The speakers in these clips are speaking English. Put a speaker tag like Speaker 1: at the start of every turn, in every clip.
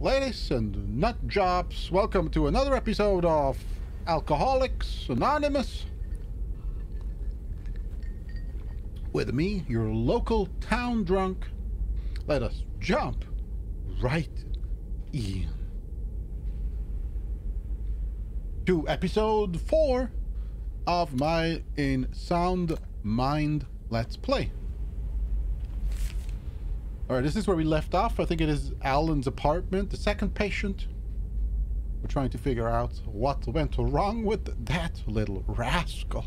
Speaker 1: Ladies and nut jobs, welcome to another episode of Alcoholics Anonymous. With me, your local town drunk. Let us jump right in. To episode 4 of my In Sound Mind Let's Play. Alright, this is where we left off. I think it is Alan's apartment, the second patient. We're trying to figure out what went wrong with that little rascal.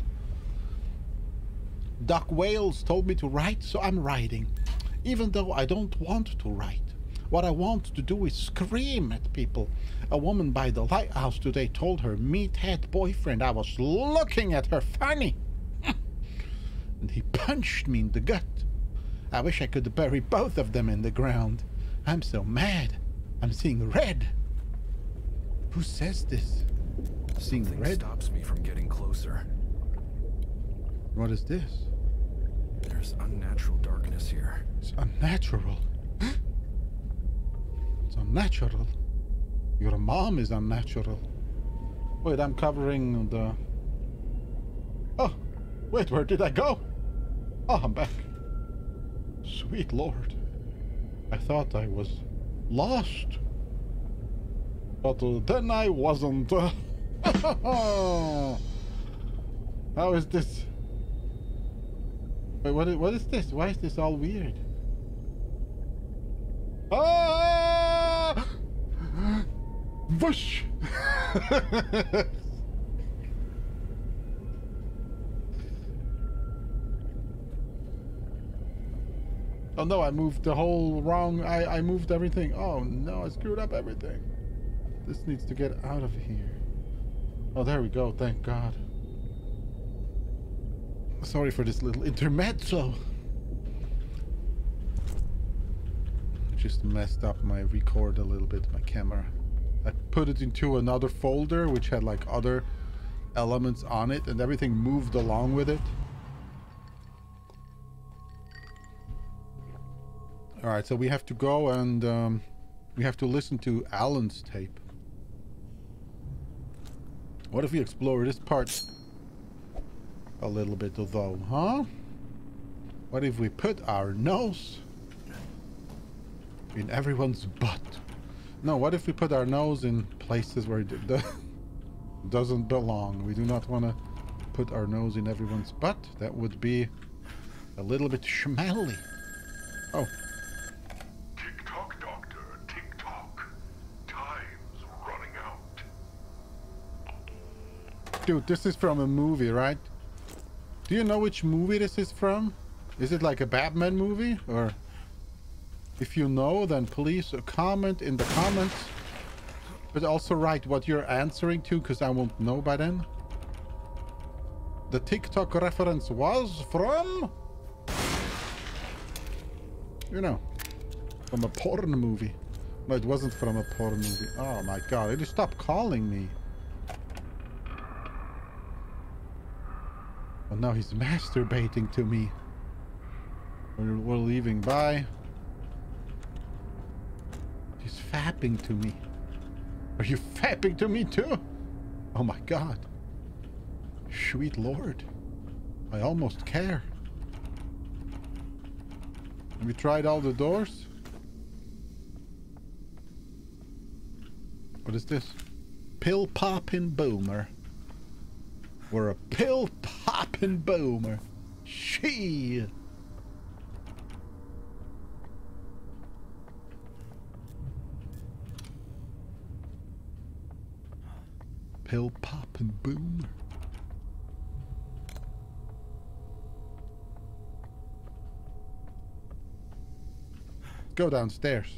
Speaker 1: Doc Wales told me to write, so I'm writing. Even though I don't want to write. What I want to do is scream at people. A woman by the lighthouse today told her meathead boyfriend I was looking at her funny. and he punched me in the gut. I wish I could bury both of them in the ground. I'm so mad. I'm seeing red. Who says this? Seeing
Speaker 2: Something
Speaker 1: red?
Speaker 2: stops me from getting closer.
Speaker 1: What is this?
Speaker 2: There's unnatural darkness here.
Speaker 1: It's unnatural. it's unnatural. Your mom is unnatural. Wait, I'm covering the... Oh, wait, where did I go? Oh, I'm back. Sweet lord. I thought I was lost. But uh, then I wasn't. How is this? Wait, what is, what is this? Why is this all weird? Ah! Whoosh! oh no, I moved the whole wrong. I, I moved everything. Oh no, I screwed up everything. This needs to get out of here. Oh, there we go. Thank God. Sorry for this little intermezzo. Just messed up my record a little bit, my camera. I put it into another folder which had like other elements on it and everything moved along with it. Alright, so we have to go and um, we have to listen to Alan's tape. What if we explore this part a little bit though, huh? What if we put our nose in everyone's butt? No, what if we put our nose in places where it doesn't belong? We do not want to put our nose in everyone's butt. That would be a little bit schmelly. Oh, dude, this is from a movie, right? Do you know which movie this is from? Is it like a Batman movie? Or if you know, then please comment in the comments. But also write what you're answering to, because I won't know by then. The TikTok reference was from... You know, from a porn movie. No, it wasn't from a porn movie. Oh my god, it stopped calling me. Oh, now he's masturbating to me. We're, we're leaving. Bye. He's fapping to me. Are you fapping to me too? Oh my god. Sweet lord. I almost care. Have you tried all the doors? What is this? Pill popping boomer. We're a pill popping boomer. She. Pill popping boomer. Go downstairs.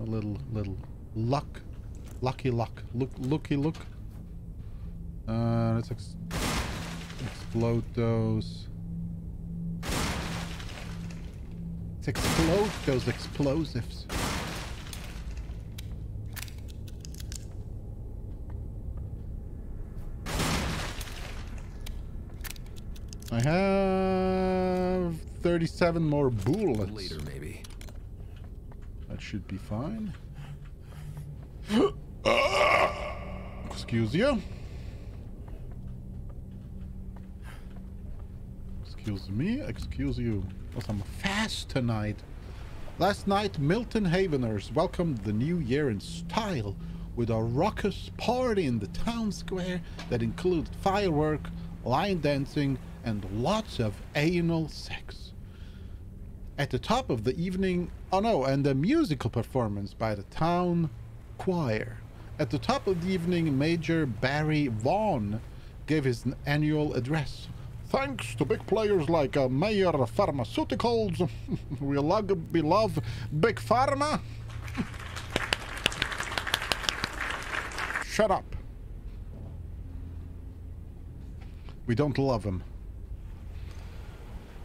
Speaker 1: A little, little luck. Lucky luck. Look, looky look. Uh, let's explode those. Let's explode those explosives. I have 37 more bullets.
Speaker 2: Later, maybe.
Speaker 1: That should be fine. Excuse you. Excuse me, excuse you. Because I'm fast tonight. Last night, Milton Haveners welcomed the new year in style with a raucous party in the town square that included firework, line dancing, and lots of anal sex. At the top of the evening, oh no, and a musical performance by the town choir. At the top of the evening, Major Barry Vaughan gave his annual address. Thanks to big players like uh, Mayor Pharmaceuticals, we love, we love Big Pharma. Shut up. We don't love them.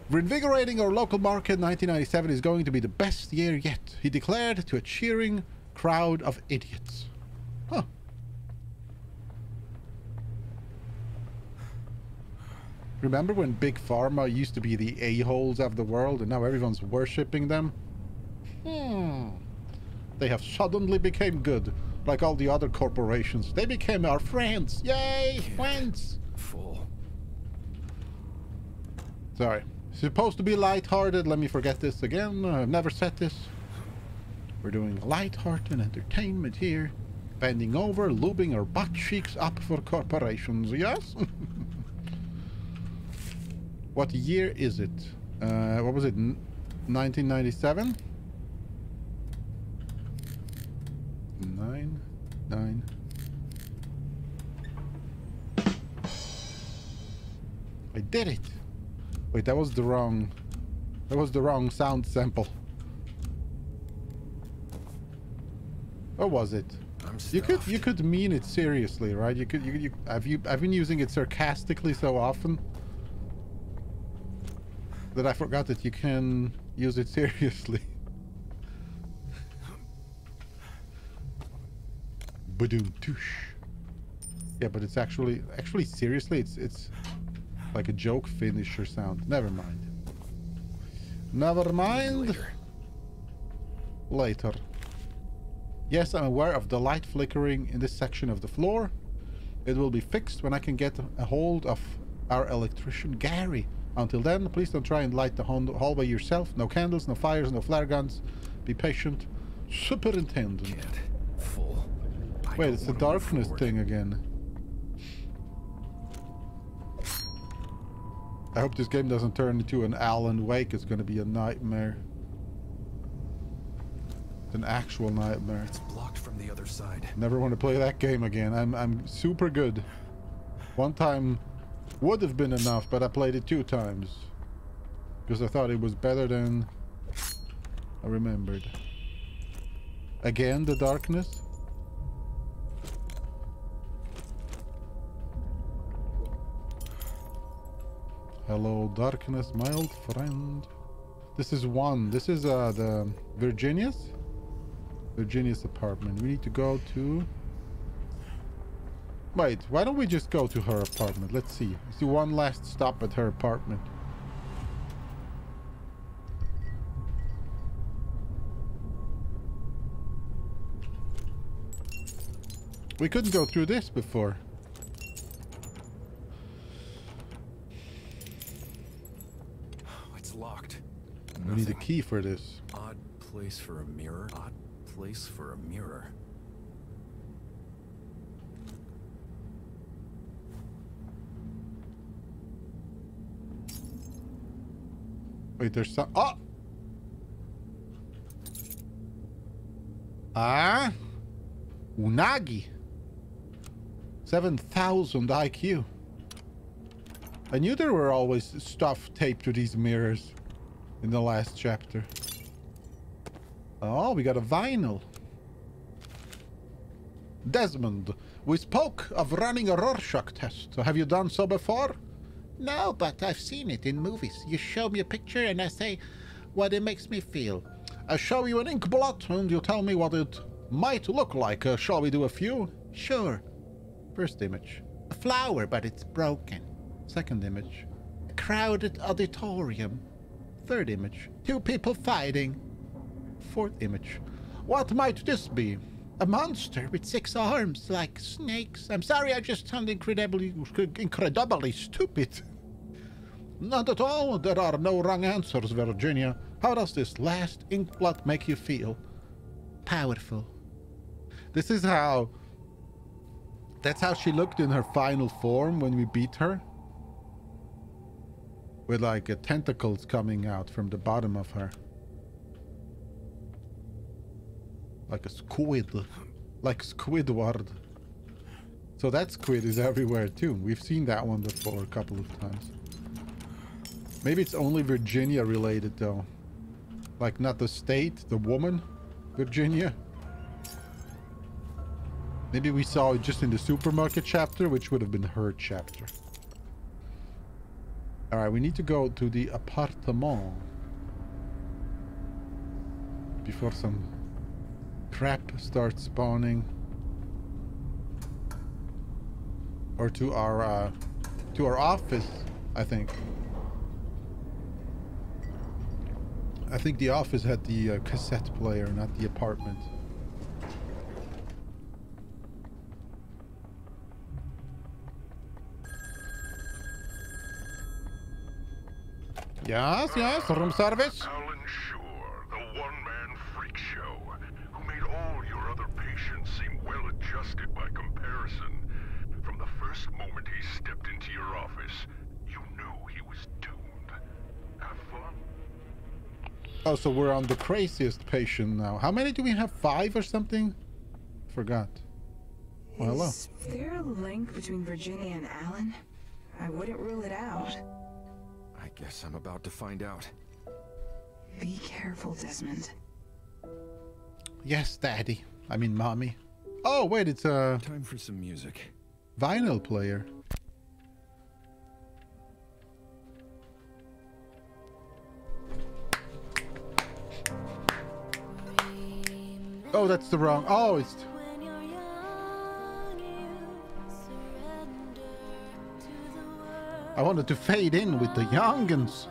Speaker 1: Reinvigorating our local market 1997 is going to be the best year yet, he declared to a cheering crowd of idiots. Huh. Remember when Big Pharma used to be the a-holes of the world and now everyone's worshipping them? Hmm. They have suddenly became good, like all the other corporations. They became our friends. Yay, friends!
Speaker 2: Full.
Speaker 1: Sorry. Supposed to be light-hearted. Let me forget this again. I've never said this. We're doing light-hearted entertainment here. Bending over, lubing our butt cheeks up for corporations, yes? what year is it? Uh, what was it? 1997? Nine, nine. I did it. Wait, that was the wrong... That was the wrong sound sample. Or was it?
Speaker 2: I'm
Speaker 1: You could you could mean it seriously, right? You could you, you have you I've been using it sarcastically so often that I forgot that you can use it seriously. Badoom touche. Yeah, but it's actually actually seriously it's it's like a joke finisher sound. Never mind. Never mind.
Speaker 2: Later.
Speaker 1: Later. Yes, I'm aware of the light flickering in this section of the floor. It will be fixed when I can get a hold of our electrician, Gary. Until then, please don't try and light the hall- hallway yourself. No candles, no fires, no flare guns. Be patient. Superintendent.
Speaker 2: I
Speaker 1: Wait, it's the darkness thing again. I hope this game doesn't turn into an Alan Wake. It's going to be a nightmare. An actual nightmare.
Speaker 2: It's blocked from the other side.
Speaker 1: Never want to play that game again. I'm I'm super good. One time would have been enough, but I played it two times. Because I thought it was better than I remembered. Again, the darkness? Hello, darkness, my old friend. This is one. This is uh, the Virginia's? Virginia's apartment. We need to go to... Wait, why don't we just go to her apartment? Let's see. Let's do one last stop at her apartment. We couldn't go through this before.
Speaker 2: It's locked.
Speaker 1: We need a key for this.
Speaker 2: Odd place for a mirror. Odd place for a mirror.
Speaker 1: Wait, there's some... Oh! Ah? Unagi. 7,000 IQ. I knew there were always stuff taped to these mirrors in the last chapter. Oh, we got a vinyl. Desmond, we spoke of running a Rorschach test. Have you done so before? No, but I've seen it in movies. You show me a picture and I say what it makes me feel. I show you an ink blot and you tell me what it might look like. Uh, shall we do a few? Sure. First image. A flower, but it's broken. Second image. A crowded auditorium. Third image. Two people fighting. Fourth image. What might this be? A monster with six arms like snakes. I'm sorry, I just sound incredibly, incredibly stupid. Not at all. There are no wrong answers, Virginia. How does this last inkblot make you feel? Powerful. This is how... That's how she looked in her final form when we beat her. With like tentacles coming out from the bottom of her. Like a squid. Like Squidward. So that squid is everywhere too. We've seen that one before a couple of times. Maybe it's only Virginia related though. Like not the state, the woman, Virginia. Maybe we saw it just in the supermarket chapter, which would have been her chapter. Alright, we need to go to the appartement. Before some crap starts spawning. Or to our, uh, to our office, I think. I think the office had the uh, cassette player, not the apartment. Yes, yes, room service.
Speaker 3: Alan Shore, the one-man freak show, who made all your other patients seem well-adjusted by comparison. From the first moment he stepped into your office, you knew he was doomed. Have fun.
Speaker 1: Oh, so we're on the craziest patient now. How many do we have? Five or something? Forgot. Well, hello.
Speaker 4: Is there a link between Virginia and Alan? I wouldn't rule it out.
Speaker 2: I guess I'm about to find out.
Speaker 4: Be careful, Desmond.
Speaker 1: Yes, daddy. I mean, mommy. Oh, wait, it's a
Speaker 2: Time for some music.
Speaker 1: Vinyl player. Oh, that's the wrong. Oh, it's. I wanted to fade in with the youngins.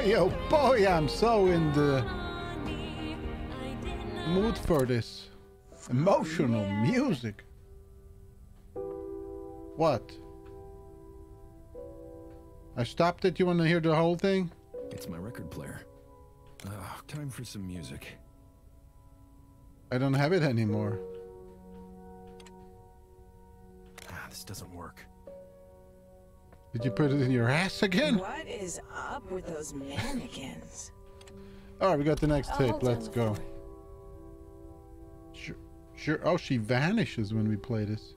Speaker 1: Boy, oh boy, I'm so in the
Speaker 5: on me. I did not
Speaker 1: mood for this. Emotional music. What? I stopped it. You want to hear the whole thing?
Speaker 2: It's my record player. Ah, time for some music.
Speaker 1: I don't have it anymore.
Speaker 2: Ah, this doesn't work.
Speaker 1: Did you put it in your ass again?
Speaker 4: What is up with those mannequins?
Speaker 1: All right, we got the next tape. Let's go. Sure. Sure. Oh, she vanishes when we play this.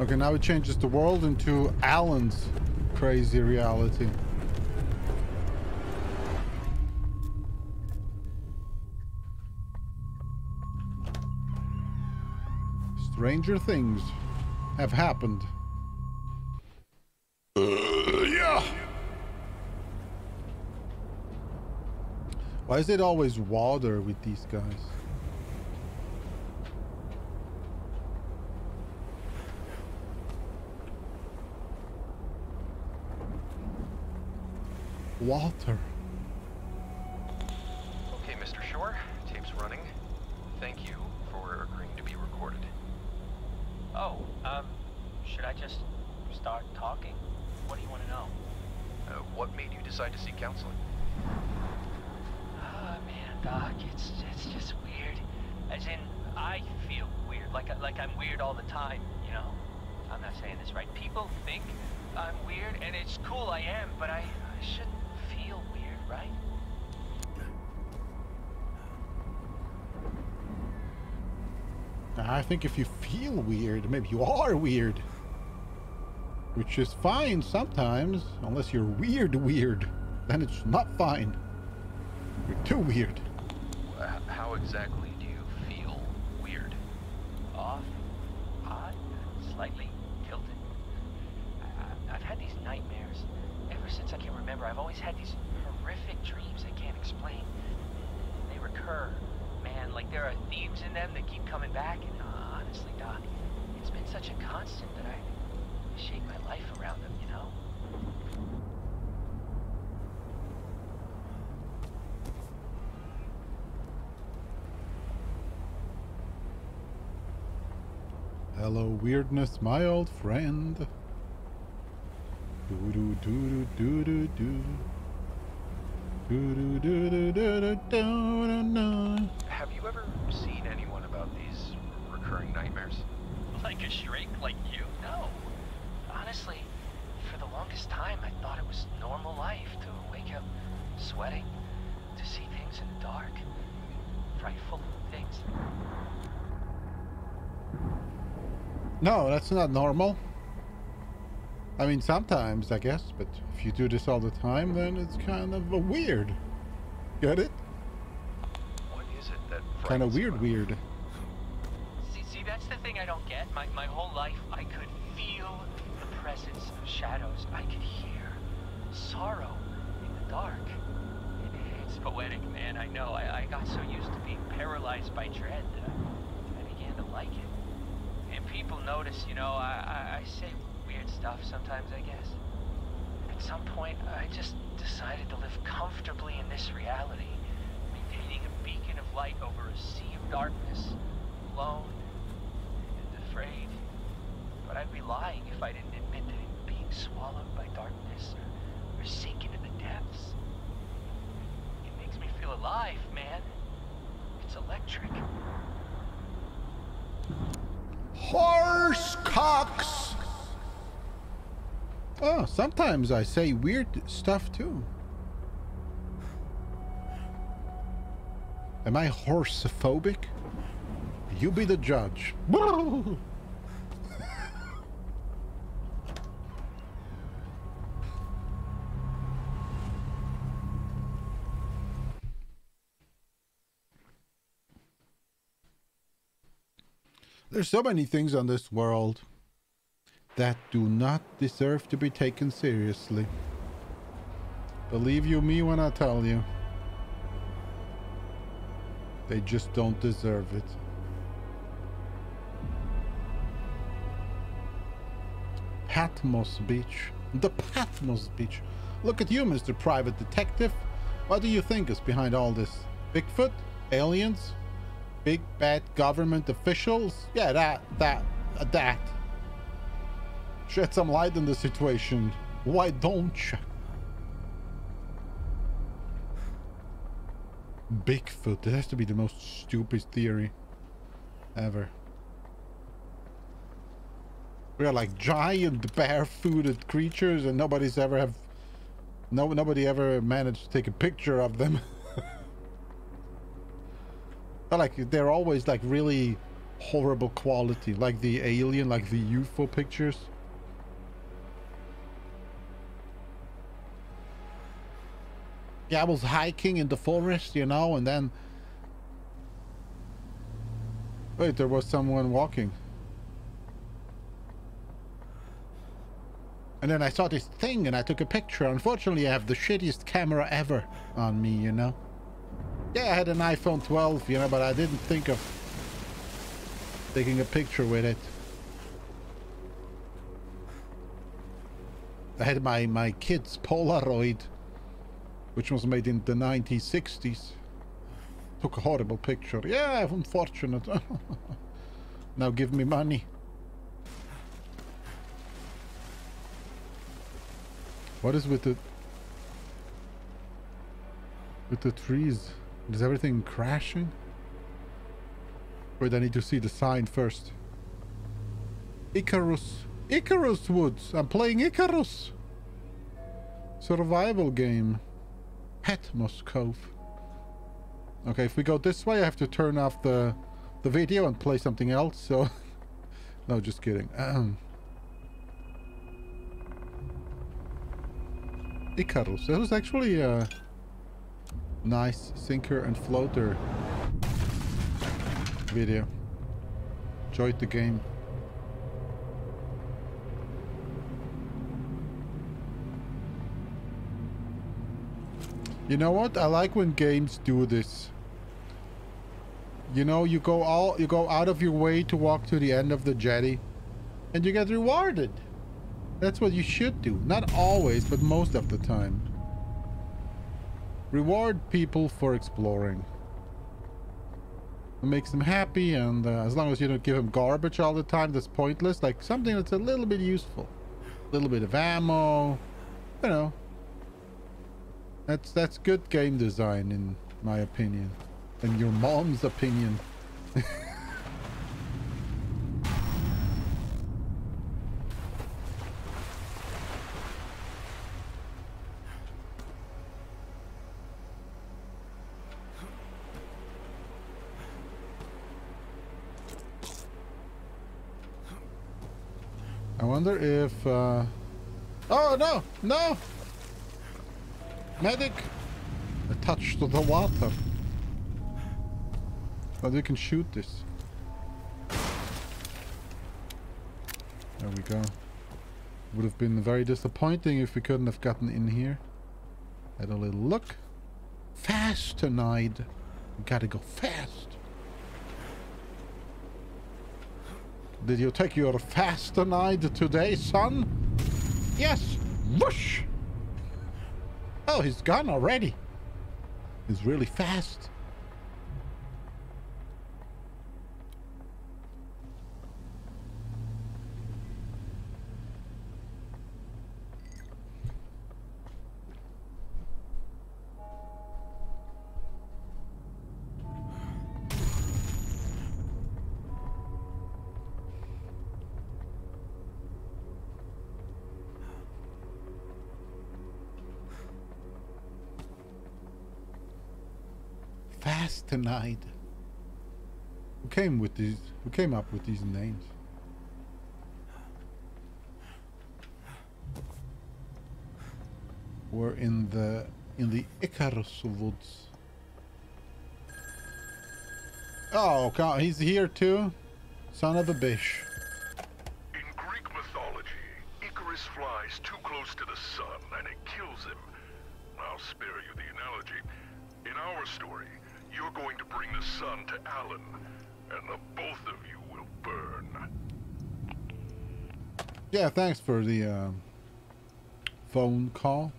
Speaker 1: Okay, now it changes the world into Alan's crazy reality. Stranger things have happened. Uh, yeah. Why is it always water with these guys? Water.
Speaker 6: Oh, um, should I just start talking? What do you want to know?
Speaker 7: Uh, what made you decide to seek counseling?
Speaker 6: Oh man, Doc, it's it's just weird. As in, I feel weird, like I- like I'm weird all the time. You know, I'm not saying this right. People think I'm weird, and it's cool I am, but I, I shouldn't
Speaker 1: I think if you feel weird, maybe you are weird. Which is fine sometimes, unless you're weird weird. Then it's not fine. You're too weird.
Speaker 7: How exactly do you feel weird?
Speaker 6: Off, odd, slightly tilted. I, I- I've had these nightmares ever since I can remember. I've always had these horrific dreams I can't explain. They recur, man. Like there are themes in them that keep coming back. And uh, honestly, Doc, it's been such a constant that I shape my life around them. You know.
Speaker 1: Hello, my old friend. Doo doo doo doo doo doo. Doo doo doo doo doo doo doo doo.
Speaker 7: Have you ever seen anyone about these recurring nightmares?
Speaker 6: Like a shrink like you? No.
Speaker 1: No, that's not normal. I mean, sometimes, I guess, but if you do this all the time, then it's kind of a weird. Get it?
Speaker 7: What is it that
Speaker 1: Kind of weird,
Speaker 7: about
Speaker 1: weird.
Speaker 6: See, see, that's the thing I don't get. My, my whole life, I could feel the presence of shadows. I could hear sorrow in the dark. It's poetic, man. I know. I, I got so used to being paralyzed by dread that I, I began to like it. And people notice, you know, I, I, I say weird stuff sometimes, I guess. At some point, I just decided to live comfortably in this reality, maintaining a beacon of light over a sea of darkness, alone and afraid. But I'd be lying if I didn't admit that it being swallowed by darkness or, or sink into the depths. It makes me feel alive, man. It's electric.
Speaker 1: Horse cocks! Oh, sometimes I say weird stuff too. Am I horsephobic? You be the judge. There's so many things on this world that do not deserve to be taken seriously. Believe you me when I tell you. They just don't deserve it. Patmos Beach. The Patmos Beach. Look at you, Mr. Private Detective. What do you think is behind all this? Bigfoot? Aliens? Big bad government officials? Yeah, that, that, that. Shed some light on the situation. Why don't you? Bigfoot. That has to be the most stupid theory ever. We are like giant barefooted creatures and nobody's ever have no nobody ever managed to take a picture of them. But like they're always like really horrible quality, like the alien, like the UFO pictures. Yeah, I was hiking in the forest, you know, and then wait, there was someone walking. And then I saw this thing and I took a picture. Unfortunately, I have the shittiest camera ever on me, you know. Yeah, I had an iPhone 12, you know, but I didn't think of taking a picture with it. I had my, my kid's Polaroid which was made in the 1960s. Took a horrible picture. Yeah, unfortunate. now give me money. What is with the with the trees? Is everything crashing? Wait, I need to see the sign first. Icarus. Icarus Woods. I'm playing Icarus. Survival game. Patmos Cove. Okay, if we go this way, I have to turn off the the video and play something else. So, no, just kidding. Um, Icarus. That was actually a nice sinker and floater video. Enjoyed the game. You know what? I like when games do this. You know, you go all you go out of your way to walk to the end of the jetty and you get rewarded. That's what you should do. Not always, but most of the time. Reward people for exploring. It makes them happy and uh, as long as you don't give them garbage all the time that's pointless, like something that's a little bit useful. A little bit of ammo, you know, that's that's good game design in my opinion. And your mom's opinion. I wonder if uh Oh no, no! Medic! Attached to the water. But we can shoot this. There we go. Would have been very disappointing if we couldn't have gotten in here. Had a little look. Fast tonight. We gotta go fast. Did you take your fast tonight today, son? Yes! Whoosh! He's gone already. He's really fast. Tonight. Who came with these? Who came up with these names? We're in the in the Icarus woods. Oh, God, he's here too. Son of a bitch.
Speaker 3: In Greek mythology, Icarus flies too close to the sun and it kills him. I'll spare you the analogy. In our story, you're going to bring the sun to Alan, and the both of you will burn.
Speaker 1: Yeah, thanks for the uh, phone call.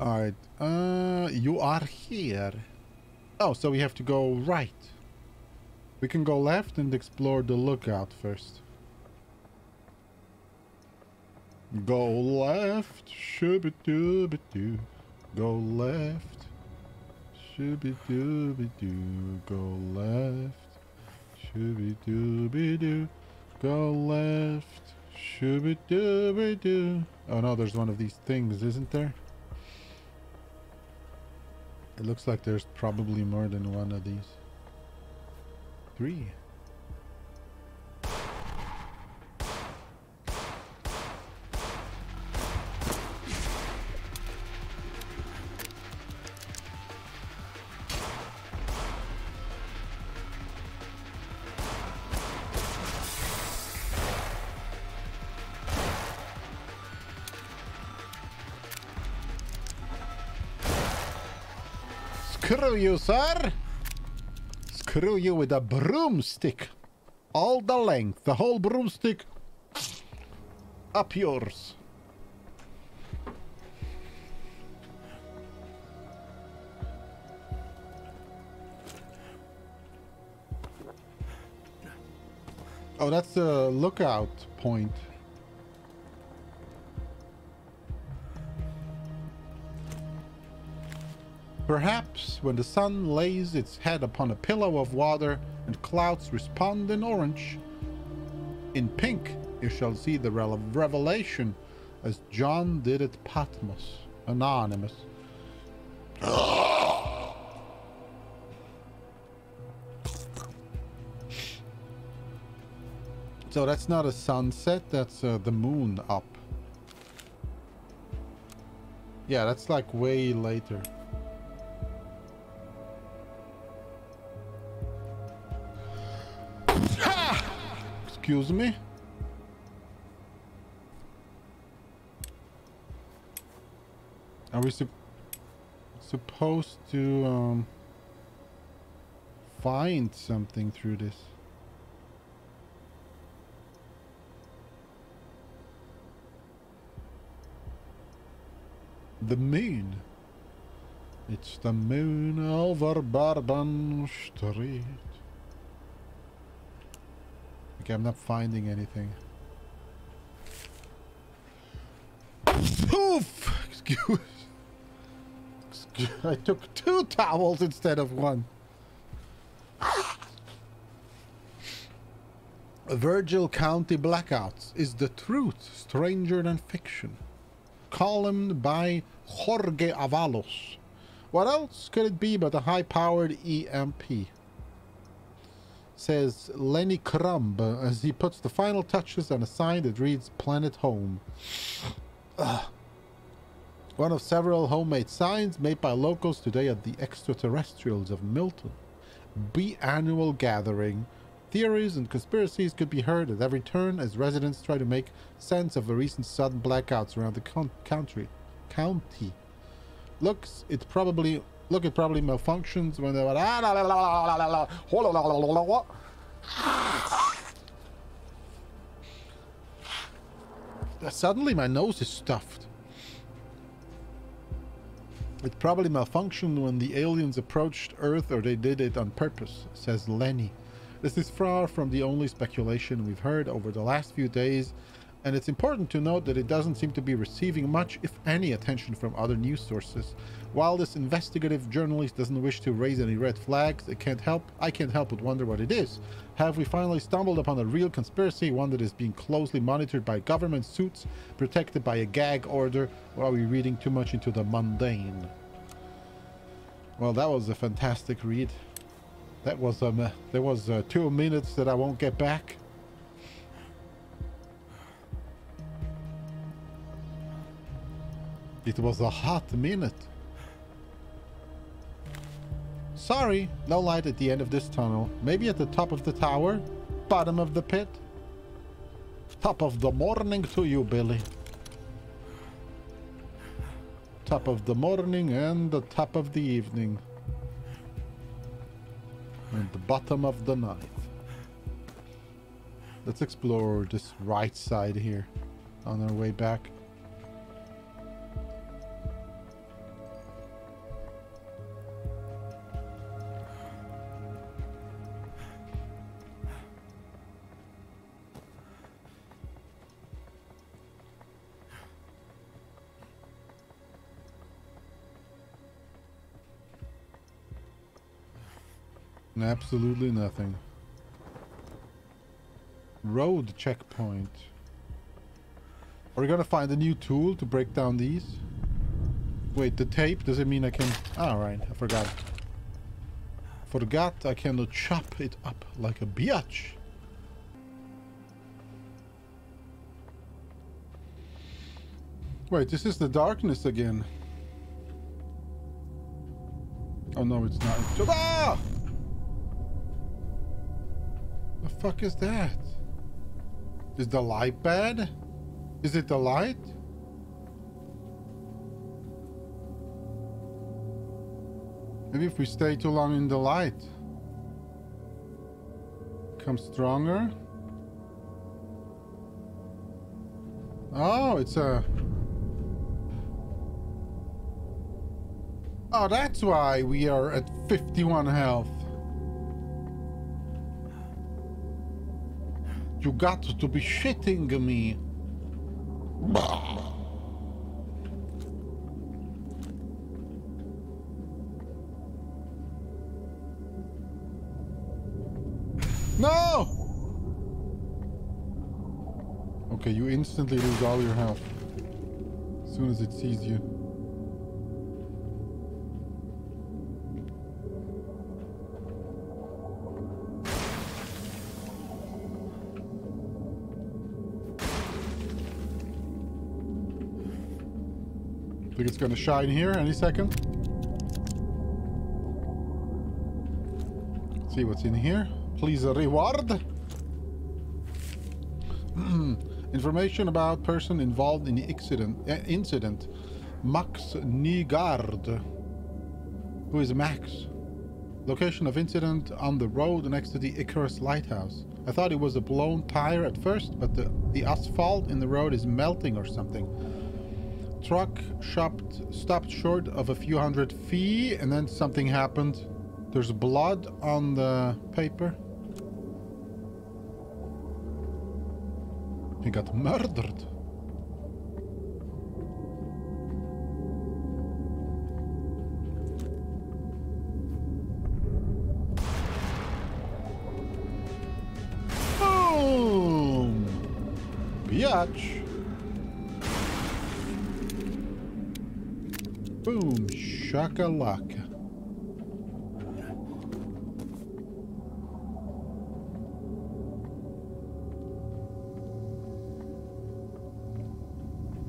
Speaker 1: Alright, uh, you are here. Oh, so we have to go right. We can go left and explore the lookout first. Go left, shooby dooby doo. Go left, shooby dooby doo. Go left, shooby dooby doo. Go left, shooby dooby doo. Oh no, there's one of these things, isn't there? It looks like there's probably more than one of these. Three. Screw you, sir! Screw you with a broomstick! All the length, the whole broomstick up yours. Oh, that's the lookout point. Perhaps when the sun lays its head upon a pillow of water and clouds respond in orange, in pink you shall see the revelation as John did at Patmos. Anonymous. So that's not a sunset, that's uh, the moon up. Yeah, that's like way later. Excuse me? Are we sup supposed to um, find something through this? The moon. It's the moon over Bourbon Street. Okay, I'm not finding anything. Oof! Excuse. I took two towels instead of one. Virgil County Blackouts is the truth stranger than fiction. Columned by Jorge Avalos. What else could it be but a high-powered EMP? Says Lenny Crumb uh, as he puts the final touches on a sign that reads Planet Home. Ugh. One of several homemade signs made by locals today at the extraterrestrials of Milton. Biannual gathering. Theories and conspiracies could be heard at every turn as residents try to make sense of the recent sudden blackouts around the country. County. Looks, it probably look it probably malfunctions when they were ah, la, la, la, la, la, la, la, la, la. Suddenly my nose is stuffed. It probably malfunctioned when the aliens approached Earth or they did it on purpose, says Lenny. This is far from the only speculation we've heard over the last few days, and it's important to note that it doesn't seem to be receiving much, if any, attention from other news sources. While this investigative journalist doesn't wish to raise any red flags, it can't help I can't help but wonder what it is. Have we finally stumbled upon a real conspiracy, one that is being closely monitored by government suits, protected by a gag order, or are we reading too much into the mundane? Well, that was a fantastic read. That was um, uh, there was uh, two minutes that I won't get back. It was a hot minute. Sorry, no light at the end of this tunnel. Maybe at the top of the tower? Bottom of the pit? Top of the morning to you, Billy. Top of the morning and the top of the evening. And the bottom of the night. Let's explore this right side here on our way back. Absolutely nothing. Road checkpoint. Are we gonna find a new tool to break down these? Wait, the tape, does it mean I can... Alright, I forgot. Forgot I cannot chop it up like a biatch. Wait, this is the darkness again. Oh no, it's not. Ah! Fuck is that? Is the light bad? Is it the light? Maybe if we stay too long in the light. Become stronger. Oh, it's a... Oh, that's why we are at 51 health. You got to be shitting me. No! Okay, you instantly lose all your health. As soon as it sees you. Think it's gonna shine here any second. See what's in here. Please reward. Information about person involved in the accident. Uh, incident. Max Nygaard. Who is Max? Location of incident on the road next to the Icarus Lighthouse. I thought it was a blown tire at first, but the, the asphalt in the road is melting or something. Truck shopped, stopped short of a few hundred feet, and then something happened. There's blood on the paper. He got murdered. Boom! Biatch.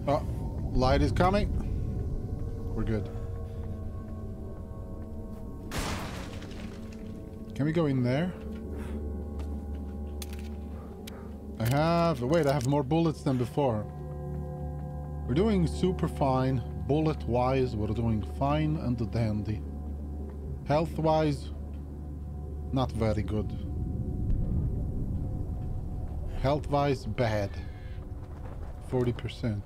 Speaker 1: Oh, light is coming. We're good. Can we go in there? I have... Wait, I have more bullets than before. We're doing super fine. Bullet-wise, we're doing fine and dandy. Health-wise, not very good. Health-wise, bad. 40%.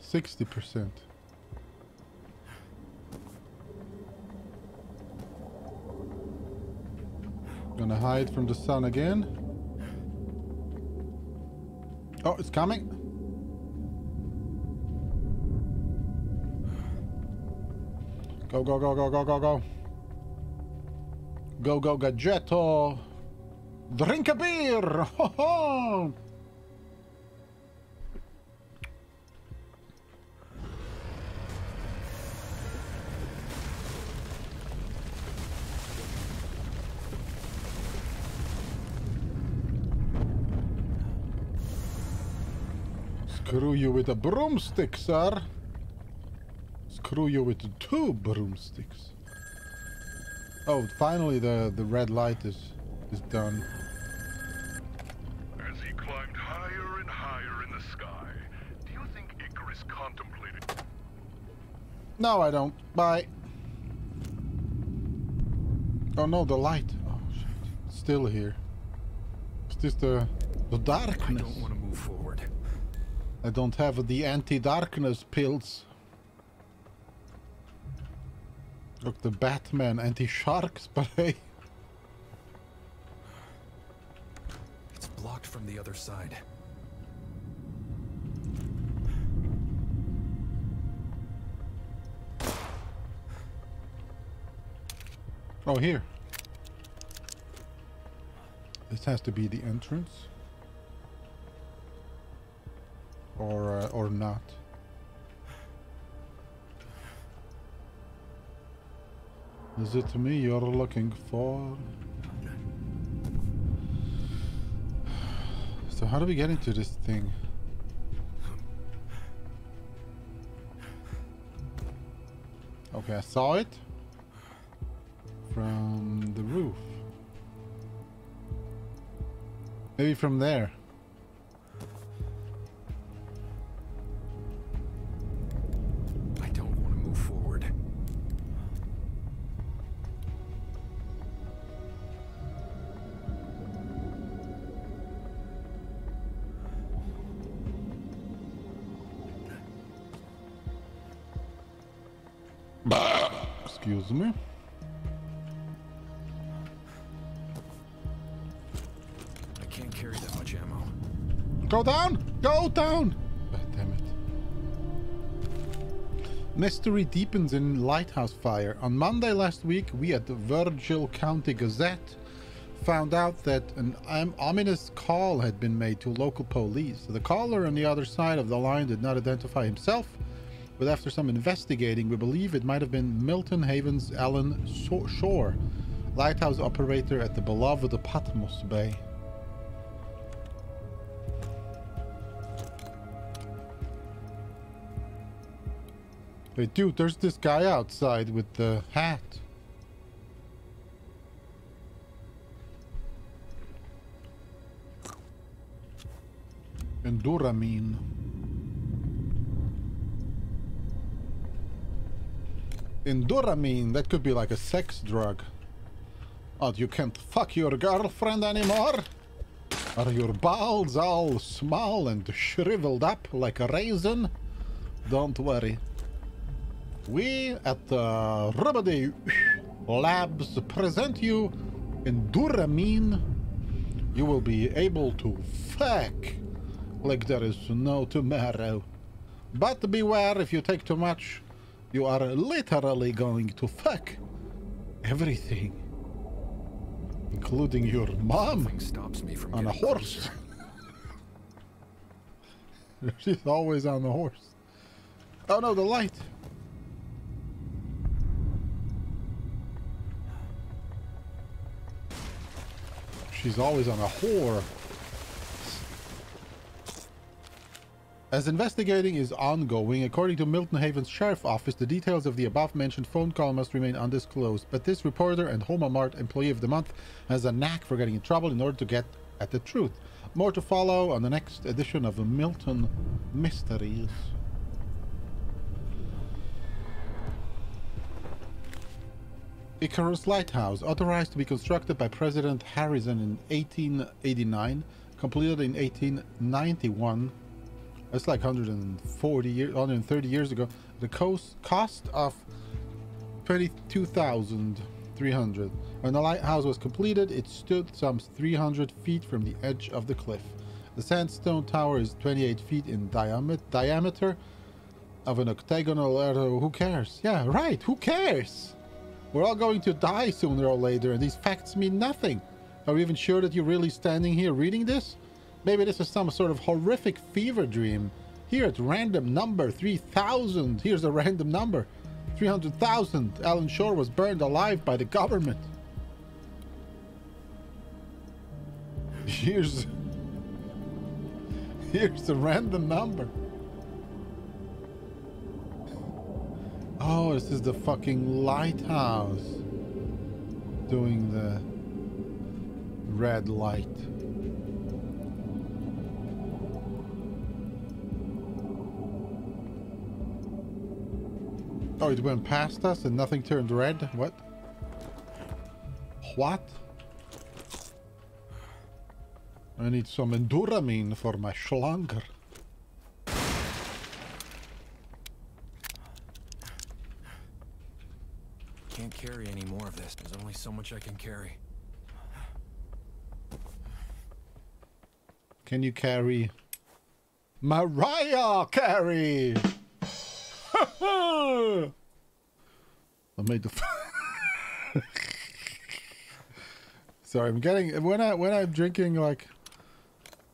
Speaker 1: 60%. Gonna hide from the sun again. Oh, it's coming. Go, go, go, go, go, go, go. Go, go, Gadgetto. Drink a beer. Ho, ho. Screw you with a broomstick, sir. Screw you with two broomsticks. Oh, finally the, the red light is, is done.
Speaker 3: As he climbed higher and higher in the sky, do you think Icarus contemplated
Speaker 1: No, I don't. Bye. Oh no, the light. Oh shit. It's still here. Is this the, the
Speaker 2: I
Speaker 1: darkness?
Speaker 2: don't want to move forward.
Speaker 1: I don't have the anti-darkness pills. Look, the Batman anti-shark spray.
Speaker 2: It's blocked from the other side.
Speaker 1: Oh, here. This has to be the entrance. Or, uh, or not. Is it me you're looking for? So how do we get into this thing? Okay, I saw it from the roof. Maybe from there.
Speaker 2: rozumiem? I can't carry that
Speaker 1: much ammo. Go down! Go down! God damn it. Mystery deepens in lighthouse fire. On Monday last week, we at the Virgil County Gazette found out that an ominous call had been made to local police. The caller on the other side of the line did not identify himself but after some investigating, we believe it might have been Milton Haven's Allen Shaw, lighthouse operator at the beloved Patmos Bay. Wait, dude, there's this guy outside with the hat. Enduramine. Enduramine, that could be like a sex drug. Oh, you can't fuck your girlfriend anymore? Are your balls all small and shriveled up like a raisin? Don't worry. We at the Remedy Labs present you Enduramine. You will be able to fuck like there is no tomorrow. But beware if you take too much, you are literally going to fuck everything, including your mom
Speaker 2: Nothing stops me from
Speaker 1: on a horse. She's always on the horse. Oh no, the light. She's always on a whore. As investigating is ongoing, according to Milton Haven's Sheriff Office, the details of the above-mentioned phone call must remain undisclosed. But this reporter and Homa Mart Employee of the Month has a knack for getting in trouble in order to get at the truth. More to follow on the next edition of the Milton Mysteries. Icarus Lighthouse, authorized to be constructed by President Harrison in 1889, completed in 1891. That's like 140 years, 130 years ago. The cost cost of 22,300. When the lighthouse was completed, it stood some 300 feet from the edge of the cliff. The sandstone tower is 28 feet in diamet- diameter of an octagonal. Uh, who cares? Yeah, right. Who cares? We're all going to die sooner or later, and these facts mean nothing. Are you even sure that you're really standing here reading this? Maybe this is some sort of horrific fever dream. Here at random number 3000. Here's a random number 300,000. Allen Shaw was burned alive by the government. Here's. Here's a random number. Oh, this is the fucking lighthouse doing the red light. Oh, it went past us and nothing turned red? What? What? I need some enduramine for my schlanger.
Speaker 2: Can't carry any more of this. There's only so much I can carry.
Speaker 1: Can you carry Mariah Carey? I made the. Sorry, I'm getting when I when I'm drinking like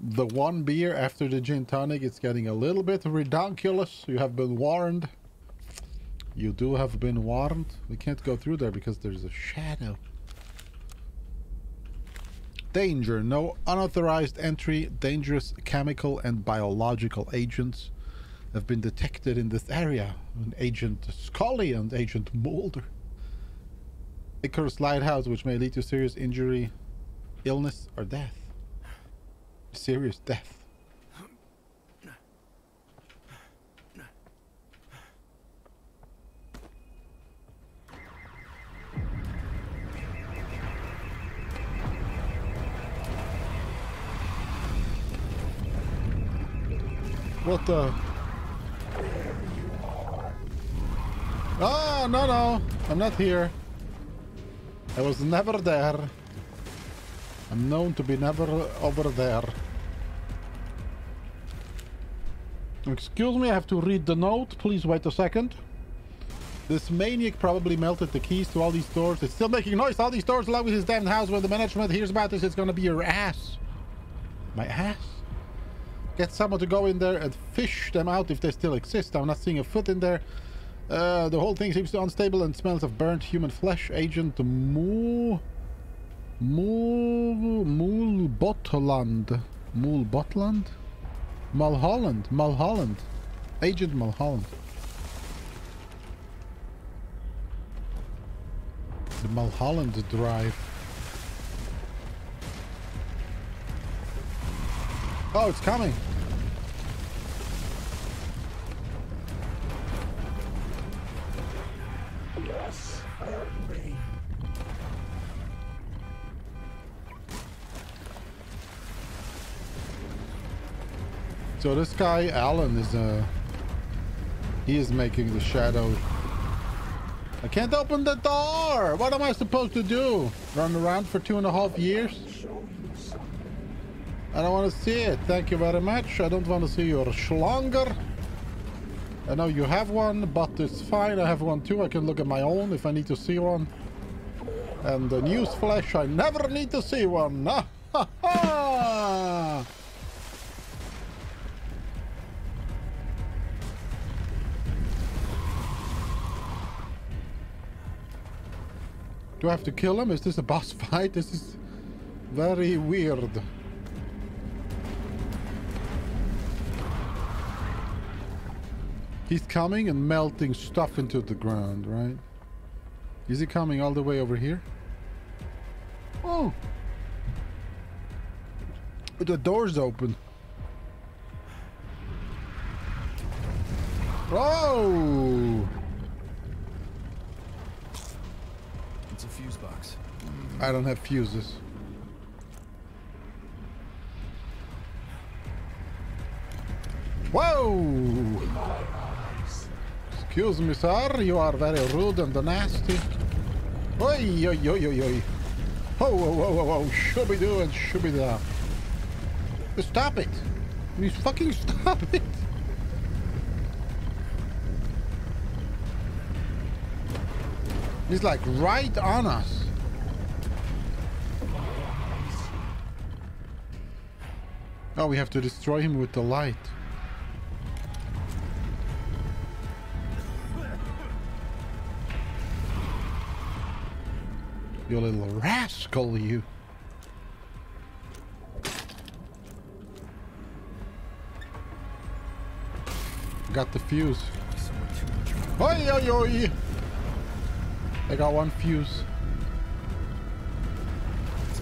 Speaker 1: the one beer after the gin tonic, it's getting a little bit redonkulous. You have been warned. You do have been warned. We can't go through there because there's a shadow. Danger. No unauthorized entry. Dangerous chemical and biological agents have been detected in this area. An Agent Scully and Agent Mulder. Icarus Lighthouse, which may lead to serious injury, illness, or death. Serious death. What the? Oh, no, no. I'm not here. I was never there. I'm known to be never over there. Excuse me, I have to read the note. Please wait a second. This maniac probably melted the keys to all these doors. It's still making noise. All these doors along with his damn house. When the management hears about this, it's gonna be your ass. My ass? Get someone to go in there and fish them out if they still exist. I'm not seeing a foot in there. Uh, the whole thing seems unstable and smells of burnt human flesh. Agent Moo... Moo... Mool Botland. Mool Mulholland. Mulholland. Agent Mulholland. The Mulholland Drive. Oh, it's coming. So this guy, Allen, is uh he is making the shadow. I can't open the door! What am I supposed to do? Run around for two and a half years? I don't want to see it. Thank you very much. I don't want to see your schlonger. I know you have one, but it's fine. I have one too. I can look at my own if I need to see one. And the news flash, I never need to see one. Ah, ha, ha. Do I have to kill him? Is this a boss fight? This is very weird. He's coming and melting stuff into the ground, right? Is he coming all the way over here? Oh! The door's open. Oh! I don't have fuses. Whoa! Excuse me, sir. You are very rude and nasty. Oi, oi, oi, oi, oi. Whoa, whoa, whoa, whoa, whoa. Shooby do and shooby da. Stop it. You fucking stop it. He's like right on us. Oh, we have to destroy him with the light. You little rascal, you. Got the fuse. Oi, oi! I got one fuse.
Speaker 2: It's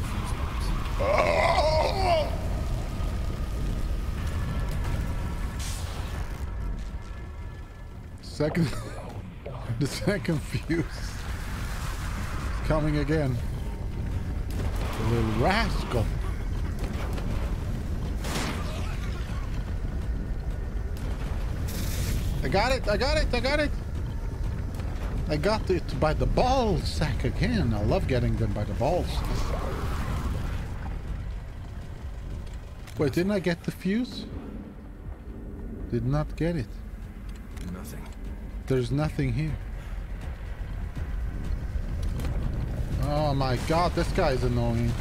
Speaker 1: Second, the second fuse is coming again. The little rascal. I got it, I got it, I got it. I got it by the ball sack again. I love getting them by the balls. Wait, didn't I get the fuse? Did not get it.
Speaker 2: Nothing.
Speaker 1: There's nothing here. Oh my god, this guy's annoying.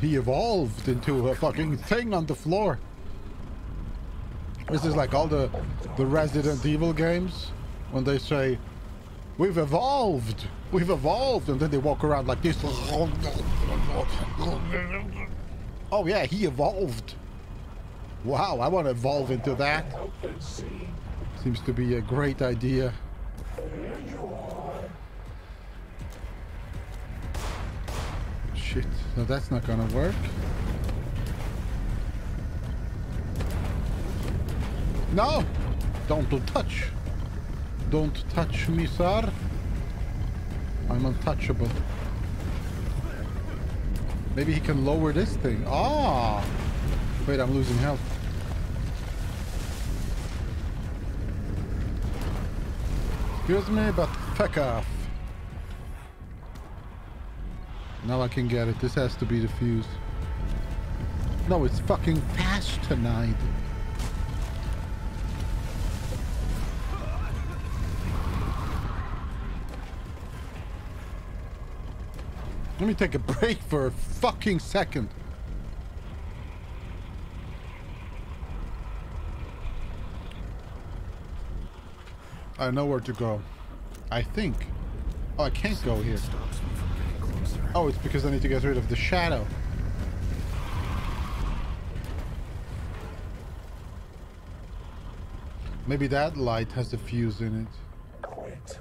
Speaker 1: He evolved into a fucking thing on the floor. This is like all the the Resident Evil games when they say we've evolved, we've evolved, and then they walk around like this. Oh yeah, he evolved. Wow, I want to evolve into that. Seems to be a great idea. Shit, no, that's not gonna work. No! Don't touch. Don't touch me, sir. I'm untouchable. Maybe he can lower this thing. Ah! Wait, I'm losing health. Excuse me, but fuck off. Now I can get it. This has to be the fuse. No, it's fucking fast tonight. Let me take a break for a fucking second. I know where to go. I think. Oh, I can't go here. Oh, it's because I need to get rid of the shadow. Maybe that light has a fuse in it.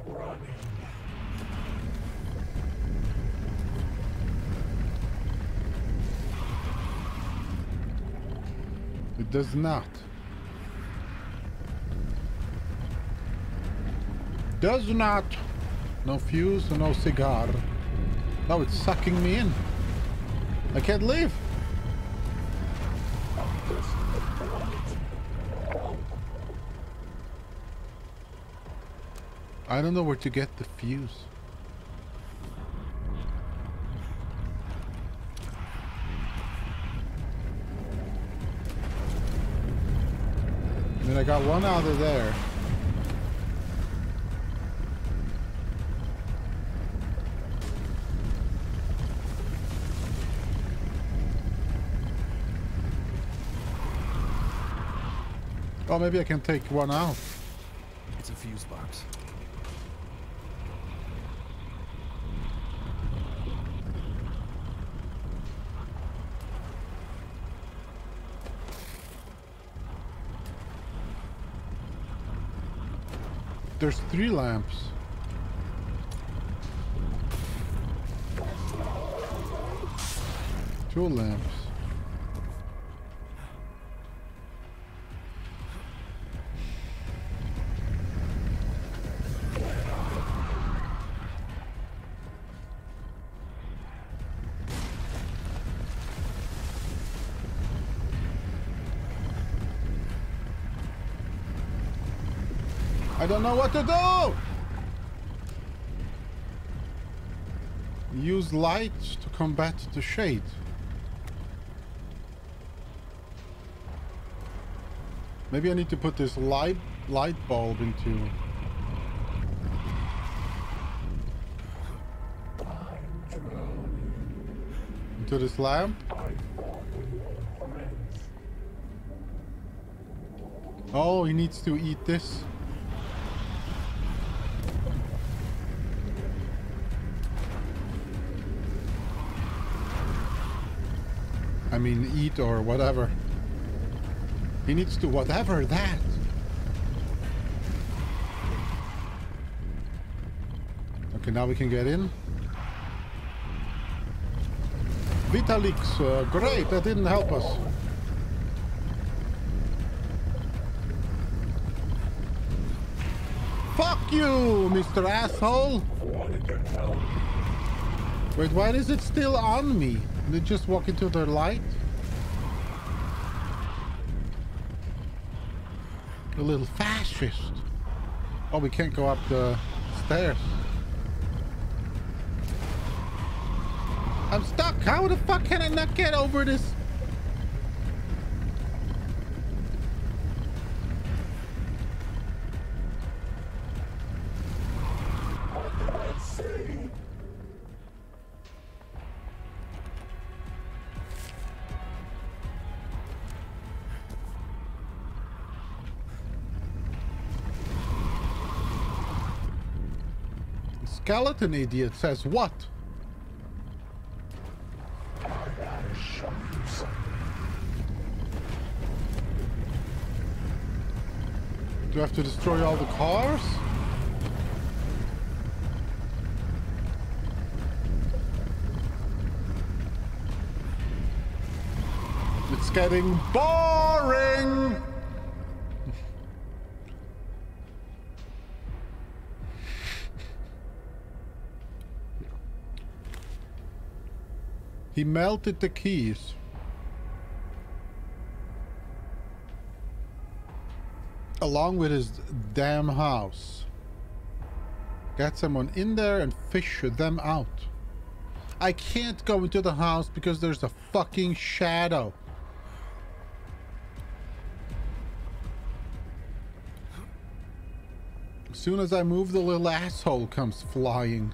Speaker 1: It does not. Does not. No fuse, no cigar. No, it's sucking me in. I can't leave. I don't know where to get the fuse. I mean, I got one out of there. Oh, maybe I can take one out.
Speaker 2: It's a fuse box.
Speaker 1: There's three lamps. Two lamps. Don't know what to do! Use light to combat the shade. Maybe I need to put this light light bulb into into this lamp. Oh, he needs to eat this. Mean, eat or whatever. He needs to whatever that. Okay, now we can get in. Vitalix, uh, great, that didn't help us. Fuck you, Mr. Asshole! Wait, why is it still on me? It just walk into the light? A little fascist. Oh, we can't go up the stairs. I'm stuck. How the fuck can I not get over this? Skeleton idiot says what? Do I have to destroy all the cars? It's getting boring! He melted the keys. Along with his damn house. Get someone in there and fish them out. I can't go into the house because there's a fucking shadow. As soon as I move, the little asshole comes flying.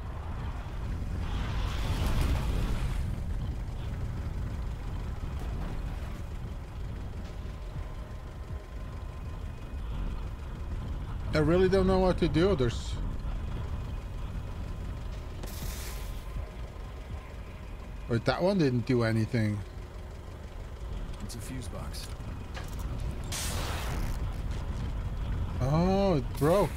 Speaker 1: I really don't know what to do. There's... Wait, that one didn't do anything.
Speaker 2: It's a fuse box.
Speaker 1: Oh, it broke.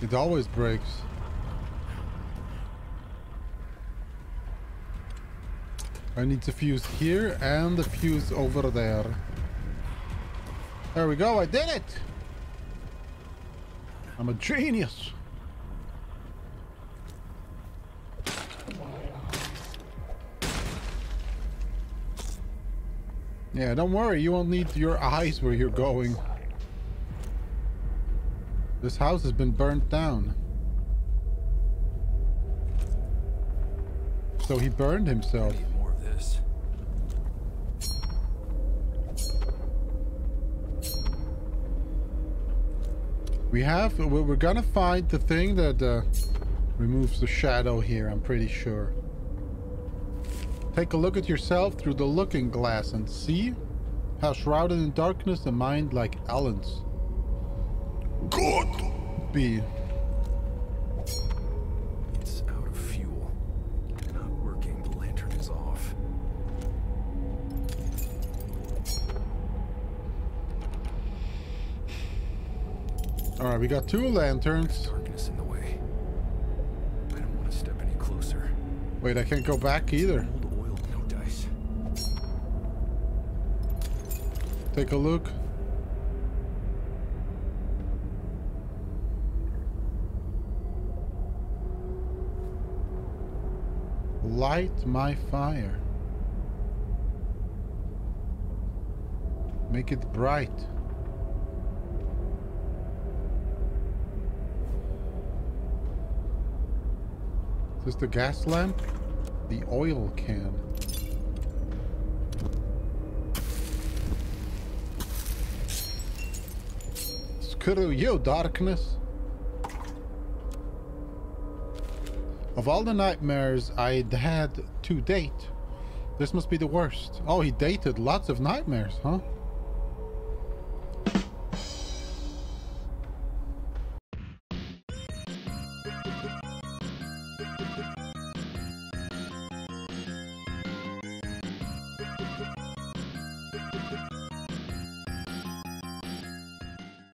Speaker 1: It always breaks. I need to fuse here and the fuse over there. There we go, I did it! I'm a genius! Yeah, don't worry, you won't need your eyes where you're going. This house has been burnt down. So he burned himself. We have, we- we're gonna find the thing that uh, removes the shadow here, I'm pretty sure. Take a look at yourself through the looking glass and see how shrouded in darkness a mind like Allen's could be. Alright, we got two lanterns.
Speaker 2: Darkness in the way. I don't want to step any closer.
Speaker 1: Wait, I can't go back either.
Speaker 2: Oil, no dice.
Speaker 1: Take a look. Light my fire. Make it bright. Is this the gas lamp? The oil can. Screw you, darkness. Of all the nightmares I'd had to date, this must be the worst. Oh, he dated lots of nightmares, huh?